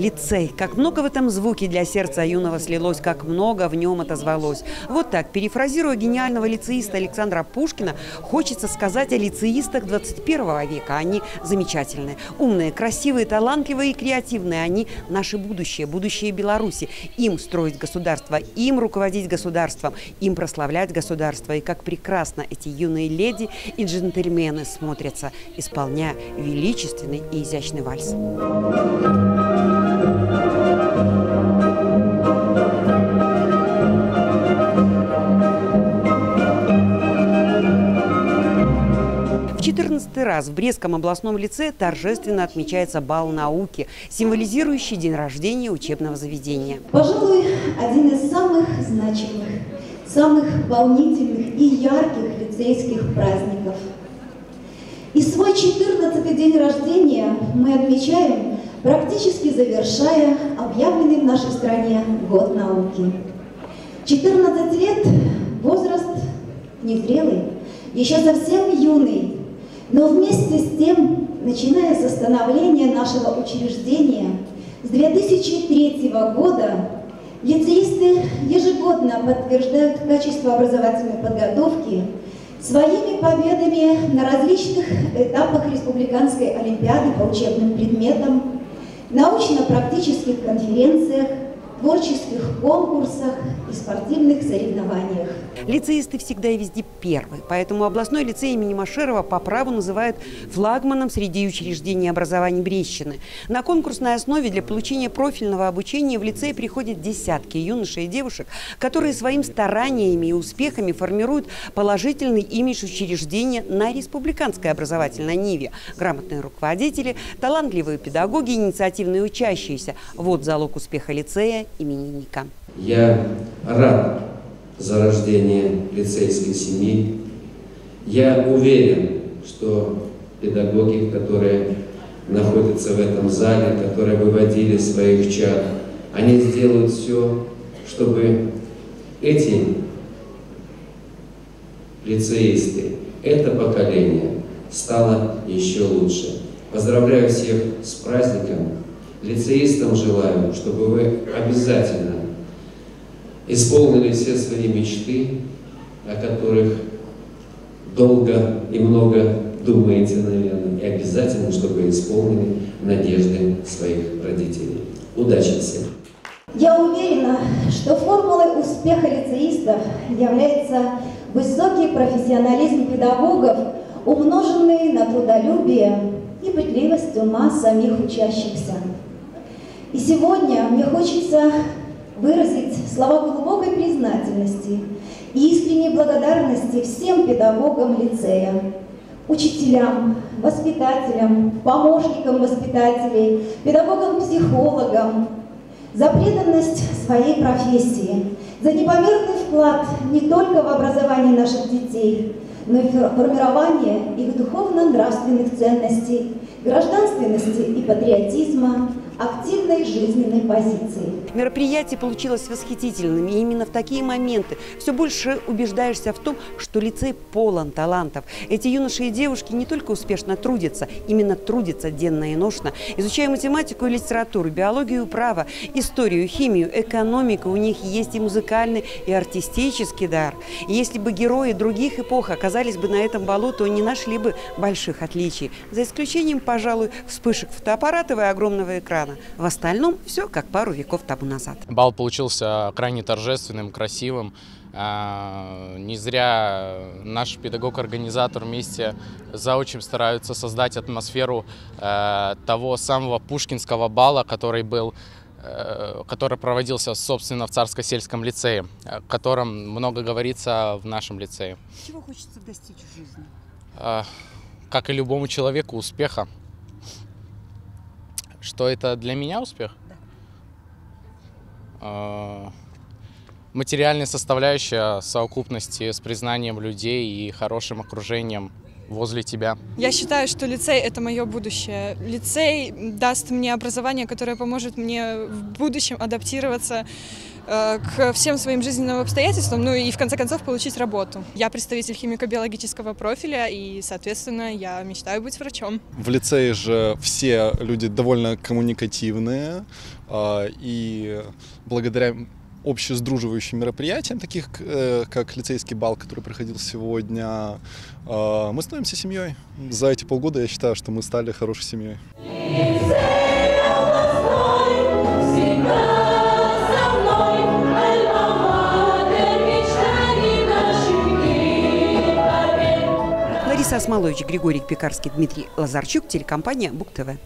Лицей. Как много в этом звуке для сердца юного слилось, как много в нем отозвалось. Вот так, перефразируя гениального лицеиста Александра Пушкина, хочется сказать о лицеистах 21 века. Они замечательные, умные, красивые, талантливые и креативные. Они наше будущее, будущее Беларуси. Им строить государство, им руководить государством, им прославлять государство. И как прекрасно эти юные леди и джентльмены смотрятся, исполняя величественный и изящный вальс. В раз в Брестском областном лице торжественно отмечается бал науки, символизирующий день рождения учебного заведения. Пожалуй, один из самых значимых, самых волнительных и ярких лицейских праздников. И свой 14 день рождения мы отмечаем, практически завершая объявленный в нашей стране год науки. 14 лет – возраст незрелый, еще совсем юный, но вместе с тем, начиная с становления нашего учреждения, с 2003 года лицеисты ежегодно подтверждают качество образовательной подготовки своими победами на различных этапах Республиканской Олимпиады по учебным предметам, научно-практических конференциях, творческих конкурсах и спортивных соревнованиях. Лицеисты всегда и везде первые, поэтому областной лицей имени Машерова по праву называют флагманом среди учреждений образования Брещины. На конкурсной основе для получения профильного обучения в лицей приходят десятки юношей и девушек, которые своим стараниями и успехами формируют положительный имидж учреждения на республиканской образовательной ниве. Грамотные руководители, талантливые педагоги, инициативные учащиеся – вот залог успеха лицея имени Ника. Я рад за рождение лицейской семьи. Я уверен, что педагоги, которые находятся в этом зале, которые выводили своих чад, они сделают все, чтобы эти лицеисты, это поколение стало еще лучше. Поздравляю всех с праздником. Лицеистам желаю, чтобы вы обязательно исполнили все свои мечты, о которых долго и много думаете, наверное, и обязательно, чтобы исполнили надежды своих родителей. Удачи всем! Я уверена, что формулой успеха лицеистов является высокий профессионализм педагогов, умноженный на трудолюбие и пытливость ума самих учащихся. И сегодня мне хочется выразить слова глубокой признательности и искренней благодарности всем педагогам лицея, учителям, воспитателям, помощникам воспитателей, педагогам-психологам за преданность своей профессии, за непомерный вклад не только в образование наших детей, но и в формирование их духовно-нравственных ценностей, гражданственности и патриотизма, активной жизненной позиции. Мероприятие получилось восхитительным, и именно в такие моменты все больше убеждаешься в том, что лицей полон талантов. Эти юноши и девушки не только успешно трудятся, именно трудятся денно и ношно, изучая математику и литературу, биологию, право, историю, химию, экономику. У них есть и музыкальный, и артистический дар. И если бы герои других эпох оказались бы на этом балу, то не нашли бы больших отличий, за исключением, пожалуй, вспышек фотоаппаратов и огромного экрана экрана. В остальном все как пару веков тому назад. Бал получился крайне торжественным, красивым. А, не зря наш педагог-организатор вместе за очень стараются создать атмосферу э, того самого пушкинского бала, который был который проводился, собственно, в Царско-сельском лицее, о котором много говорится в нашем лицее. Чего хочется достичь в жизни? А, как и любому человеку, успеха. Что это для меня успех? Да. А, материальная составляющая совокупности с признанием людей и хорошим окружением возле тебя. Я считаю, что лицей — это мое будущее. Лицей даст мне образование, которое поможет мне в будущем адаптироваться э, к всем своим жизненным обстоятельствам, ну и в конце концов получить работу. Я представитель химико-биологического профиля, и, соответственно, я мечтаю быть врачом. В лицее же все люди довольно коммуникативные, э, и благодаря общесдруживающим мероприятиям, таких э, как лицейский бал, который проходил сегодня, э, мы становимся семьей. За эти полгода я считаю, что мы стали хорошей семьей. Лариса Осмолович, Григорий Пекарский, Дмитрий Лазарчук, телекомпания Бук ТВ.